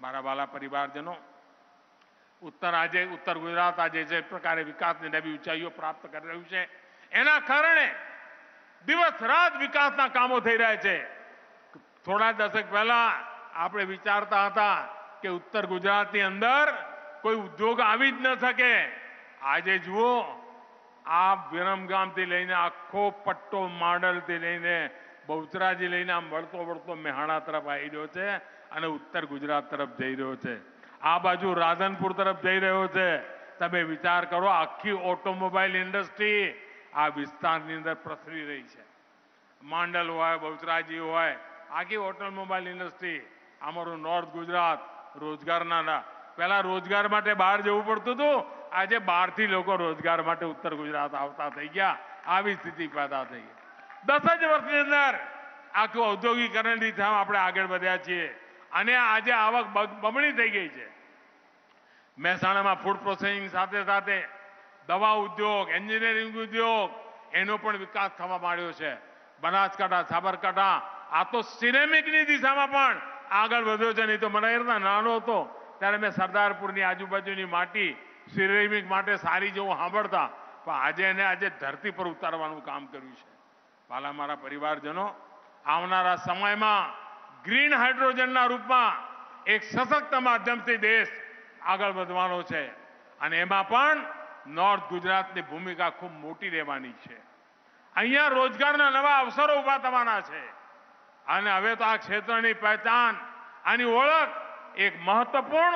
મારા વાલા પરિવારજનો, ઉત્તર આજે, ઉત્તર ગુજરાત આજે જે પ્રકારે વિકાસની નવી ઊંચાઈઓ પ્રાપ્ત કરી રહ્યું છે, એના કારણે દિવસ રાત વિકાસના કામો થઈ રહ્યા છે. થોડા દશક પહેલા આપણે વિચારતા હતા કે ઉત્તર ગુજરાતની અંદર કોઈ ઉદ્યોગ આવી જ ન શકે. આજે જુઓ, આ વિરમગામથી લઈને આખો પટ્ટો માંડલથી લઈને બહુચરાજી લઈને આમ વળતો વળતો મહેણા તરફ આવી રહ્યો છે અને ઉત્તર ગુજરાત તરફ જઈ રહ્યો છે. આ બાજુ રાધનપુર તરફ જઈ રહ્યો છે. તમે વિચાર કરો, આખી ઓટોમોબાઈલ ઇન્ડસ્ટ્રી આ વિસ્તારની અંદર પ્રસરી રહી છે. માંડલ હોય, બહુચરાજી હોય, આખી ઓટોમોબાઈલ ઇન્ડસ્ટ્રી, અમારું નોર્થ ગુજરાત રોજગારના પહેલાં રોજગાર માટે બહાર જવું પડતું હતું. આજે બહારથી લોકો રોજગાર માટે ઉત્તર ગુજરાત આવતા થઈ ગયા. આવી સ્થિતિ પેદા થઈ. દસ જ વર્ષની અંદર આખું ઔદ્યોગિકરણ દિશામાં આપણે આગળ વધ્યા છીએ. અને આજે આવક બમણી થઈ ગઈ છે. મહેસાણામાં ફૂડ પ્રોસેસિંગ સાથે સાથે દવા ઉદ્યોગ એન્જિનિયરિંગ ઉદ્યોગ, એનો પણ વિકાસ થવા માંડ્યો છે. બનાસકાંઠા, સાબરકાંઠા, આ તો સિરેમિકની દિશામાં પણ આગળ વધ્યો છે. નહીં તો મને નાનો હતો, ત્યારે મેં સરદારપુરની આજુબાજુની માટી સિરેમિક માટે સારી જેવું સાંભળતા. પણ આજે એને આજે ધરતી પર ઉતારવાનું કામ કર્યું છે. વાલા મારા પરિવારજનો, આવનારા સમયમાં ગ્રીન હાઇડ્રોજનના રૂપમાં એક સશક્ત માધ્યમથી દેશ આગળ વધવાનો છે. અને એમાં પણ નોર્થ ગુજરાતની ભૂમિકા ખૂબ મોટી રહેવાની છે. અહીંયા રોજગારના નવા અવસરો ઊભા થવાના છે. અને હવે તો આ ક્ષેત્રની પહેચાન, આની ઓળખ એક મહત્વપૂર્ણ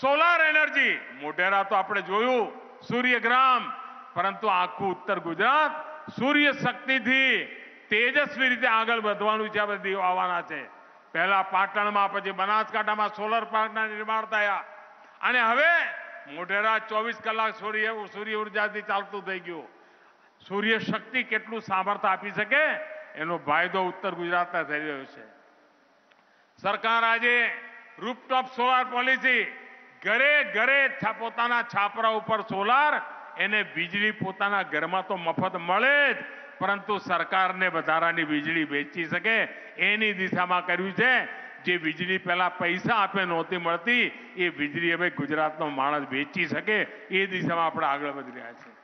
સોલાર એનર્જી. મોઢેરા તો આપણે જોયું, સૂર્યગ્રામ, પરંતુ આખું ઉત્તર ગુજરાત સૂર્ય શક્તિથી તેજસ્વી રીતે આગળ વધવાનું છે આ બધી આવવાના છે. પહેલા પાટણમાં, પછી બનાસકાંઠામાં સોલર પાર્કના નિર્માણ થયા. અને હવે મોઢેરા ચોવીસ કલાક સૂર્ય સૂર્ય ઉર્જાથી ચાલતું થઈ ગયું. સૂર્ય શક્તિ કેટલું સામર્થ્ય આપી શકે? એનો ફાયદો ઉત્તર ગુજરાતમાં થઈ રહ્યો છે. સરકાર આજે રૂપટોપ સોલાર પોલિસી ઘરે ઘરે પોતાના છાપરા ઉપર સોલાર એને વીજળી પોતાના ઘરમાં તો મફત મળે જ, પરંતુ સરકારને વધારાની વીજળી વેચી શકે. એની દિશામાં કર્યું છે, જે વીજળી પહેલા પૈસા આપે નહોતી મળતી, એ વીજળી હવે ગુજરાતનો માણસ વેચી શકે. એ દિશામાં આપણે આગળ વધી રહ્યા છીએ.